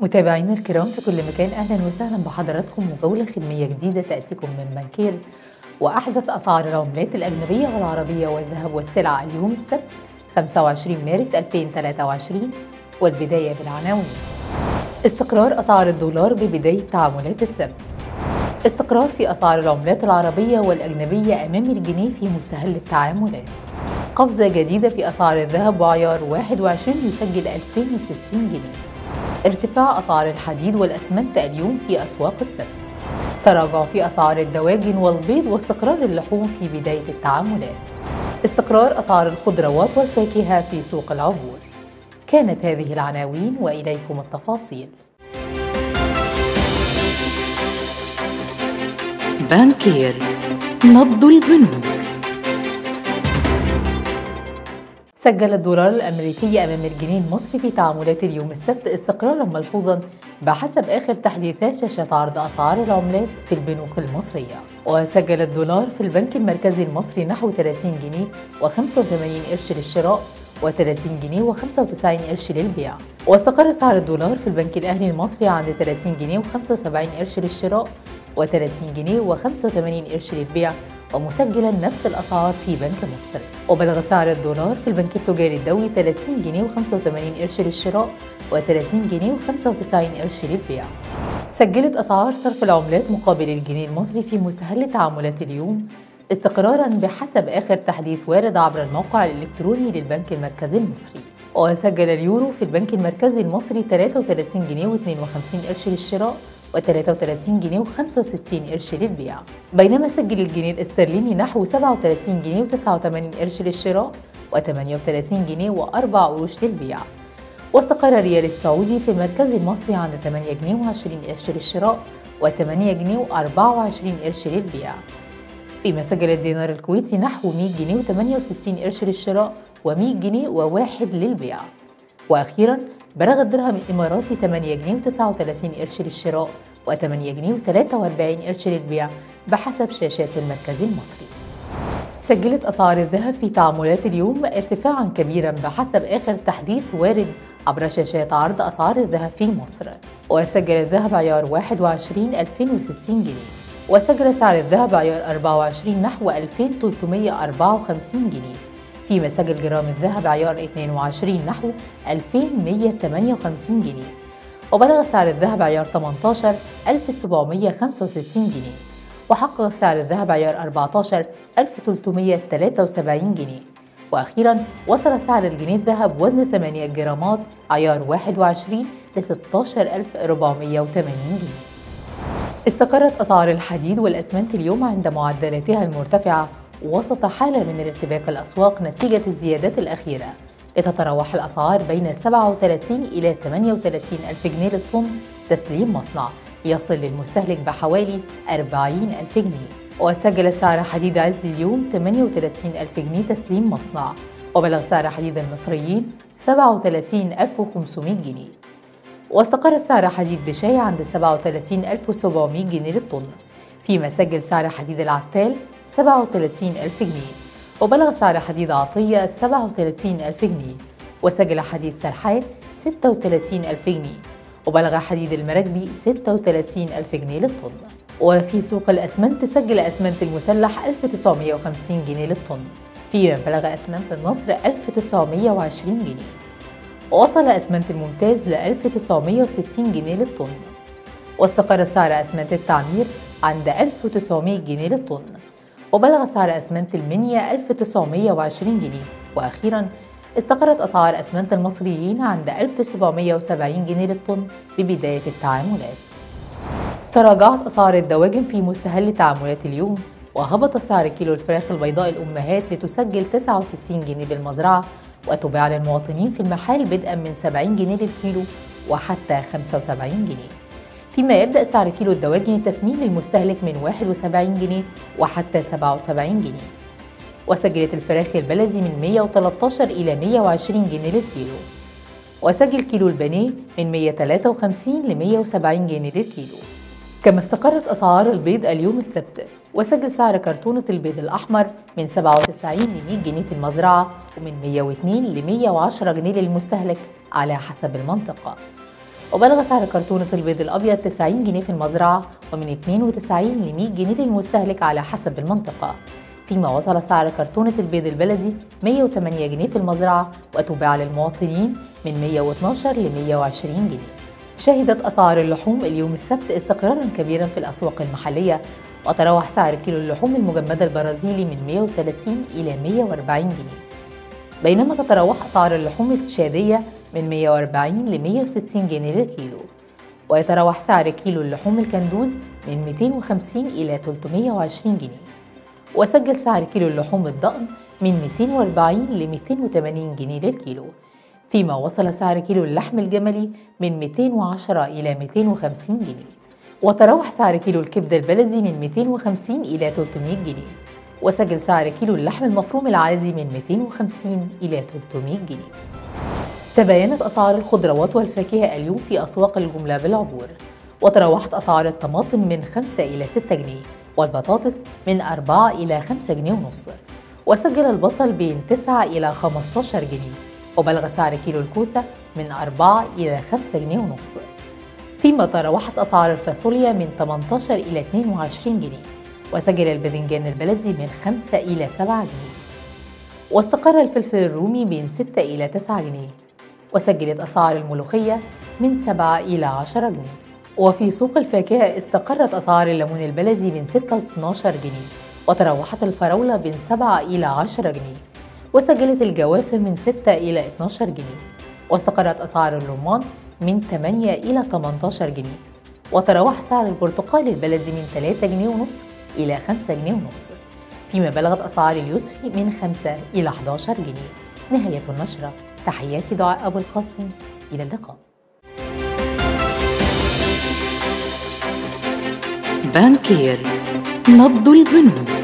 متابعينا الكرام في كل مكان أهلا وسهلا بحضراتكم وجوله خدمية جديدة تأتيكم من بنكير وأحدث أسعار العملات الأجنبية والعربية والذهب والسلع اليوم السبت 25 مارس 2023 والبداية بالعناوين. استقرار أسعار الدولار ببداية تعاملات السبت. استقرار في أسعار العملات العربية والأجنبية أمام الجنيه في مستهل التعاملات. قفزة جديدة في أسعار الذهب وعيار 21 يسجل 2060 جنيه. ارتفاع أسعار الحديد والأسمنت اليوم في أسواق السبت. تراجع في أسعار الدواجن والبيض واستقرار اللحوم في بداية التعاملات. استقرار أسعار الخضروات والفاكهة في سوق العبور. كانت هذه العناوين وإليكم التفاصيل. بانكير نبض البنوك. سجل الدولار الأمريكي أمام الجنيه المصري في تعاملات اليوم السبت استقرارا ملحوظا بحسب آخر تحديثات شاشة عرض أسعار العملات في البنوك المصرية. وسجل الدولار في البنك المركزي المصري نحو 30 جنيه و85 قرش للشراء و30 جنيه و95 قرش للبيع. واستقر سعر الدولار في البنك الأهلي المصري عند 30 جنيه و75 قرش للشراء و30 جنيه و85 قرش للبيع ومسجلا نفس الأسعار في بنك مصر. وبلغ سعر الدولار في البنك التجاري الدولي 30 جنيه و85 قرش للشراء و30 جنيه و95 قرش للبيع. سجلت أسعار صرف العملات مقابل الجنيه المصري في مستهل تعاملات اليوم استقرارا بحسب آخر تحديث وارد عبر الموقع الإلكتروني للبنك المركزي المصري. وسجل اليورو في البنك المركزي المصري 33 جنيه و52 قرش للشراء و33 جنيه و65 قرش للبيع. بينما سجل الجنيه الاسترليني نحو 37 جنيه و89 قرش للشراء و38 جنيه و4 قروش للبيع. واستقر الريال السعودي في المركز المصري عند 8 جنيه و20 قرش للشراء و8 جنيه و24 قرش للبيع. فيما سجل الدينار الكويتي نحو 100 جنيه و68 قرش للشراء و100 جنيه و1 للبيع. وأخيرا بلغ الدرهم الإماراتي 8 جنيه و39 قرش للشراء و8 جنيه و43 قرش للبيع بحسب شاشات المركز المصري. سجلت أسعار الذهب في تعاملات اليوم ارتفاعا كبيرا بحسب آخر تحديث وارد عبر شاشات عرض أسعار الذهب في مصر. وسجل الذهب عيار 21 2060 جنيه. وسجل سعر الذهب عيار 24 نحو 2354 جنيه. فيما سجل جرام الذهب عيار 22 نحو 2158 جنيه. وبلغ سعر الذهب عيار 18 1765 جنيه. وحقق سعر الذهب عيار 14 1373 جنيه. وأخيرا وصل سعر الجنيه الذهب وزن 8 جرامات عيار 21 ل 16480 جنيه. استقرت أسعار الحديد والأسمنت اليوم عند معدلاتها المرتفعة وسط حالة من الارتباك الأسواق نتيجة الزيادات الأخيرة لتتراوح الأسعار بين 37 إلى 38 ألف جنيه للطن تسليم مصنع يصل للمستهلك بحوالي 40 ألف جنيه. وسجل سعر حديد عز اليوم 38 ألف جنيه تسليم مصنع وبلغ سعر حديد المصريين 37500 جنيه. واستقر سعر حديد بشاي عند 37700 جنيه للطن. فيما سجل سعر حديد العتال 37 ألف جنيه وبلغ سعر حديد عطية 37 ألف جنيه وسجل حديد سرحان 36 ألف جنيه وبلغ حديد المراكبي 36 ألف جنيه للطن. وفي سوق الأسمنت سجل أسمنت المسلح 1950 جنيه للطن. فيما بلغ أسمنت النصر 1920 جنيه. ووصل أسمنت الممتاز ل 1960 جنيه للطن. واستقر سعر أسمنت التعمير عند 1900 جنيه للطن. وبلغ سعر أسمنت المنيا 1920 جنيه. وأخيرا استقرت أسعار أسمنت المصريين عند 1770 جنيه للطن ببداية التعاملات. تراجعت أسعار الدواجن في مستهل تعاملات اليوم وهبط سعر كيلو الفراخ البيضاء الأمهات لتسجل 69 جنيه بالمزرعة وتباع للمواطنين في المحال بدءا من 70 جنيه للكيلو وحتى 75 جنيه. فيما يبدأ سعر كيلو الدواجن التسمين للمستهلك من 71 جنيه وحتى 77 جنيه. وسجلت الفراخ البلدي من 113 إلى 120 جنيه للكيلو. وسجل كيلو البانيه من 153 ل 170 جنيه للكيلو. كما استقرت أسعار البيض اليوم السبت وسجل سعر كرتونة البيض الأحمر من 97 ل 100 جنيه في المزرعة ومن 102 ل 110 جنيه للمستهلك على حسب المنطقة. وبلغ سعر كرتونة البيض الأبيض 90 جنيه في المزرعة ومن 92 ل 100 جنيه للمستهلك على حسب المنطقة. فيما وصل سعر كرتونة البيض البلدي 108 جنيه في المزرعة وتباع للمواطنين من 112 ل 120 جنيه. شهدت أسعار اللحوم اليوم السبت استقرارا كبيرا في الأسواق المحلية وتراوح سعر كيلو اللحوم المجمدة البرازيلي من 130 إلى 140 جنيه. بينما تتراوح أسعار اللحوم الشادية من 140 ل 160 جنيه للكيلو ويتراوح سعر كيلو اللحوم الكندوز من 250 إلى 320 جنيه وسجل سعر كيلو اللحوم الضأن من 240 ل 280 جنيه للكيلو فيما وصل سعر كيلو اللحم الجملي من 210 إلى 250 جنيه وتراوح سعر كيلو الكبدة البلدي من 250 إلى 300 جنيه وسجل سعر كيلو اللحم المفروم العادي من 250 إلى 300 جنيه. تباينت أسعار الخضروات والفاكهة اليوم في أسواق الجملة بالعبور وتراوحت أسعار الطماطم من 5 إلى 6 جنيه والبطاطس من 4 إلى 5 جنيه ونص وسجل البصل بين 9 إلى 15 جنيه وبلغ سعر كيلو الكوسة من 4 إلى 5 جنيه ونص. فيما تراوحت أسعار الفاصوليا من 18 إلى 22 جنيه وسجل الباذنجان البلدي من 5 إلى 7 جنيه. واستقر الفلفل الرومي بين 6 إلى 9 جنيه وسجلت أسعار الملوخية من 7 إلى 10 جنيه. وفي سوق الفاكهة استقرت أسعار الليمون البلدي من 6 ل 12 جنيه وتراوحت الفراولة بين 7 إلى 10 جنيه وسجلت الجوافة من 6 إلى 12 جنيه واستقرت أسعار الرمان من 8 إلى 18 جنيه وتراوح سعر البرتقال البلدي من 3 جنيه ونص إلى 5 جنيه ونص فيما بلغت أسعار اليوسفي من 5 إلى 11 جنيه. نهاية النشرة. تحياتي دعاء أبو القاسم. إلى اللقاء. بانكير. نبض البنوك.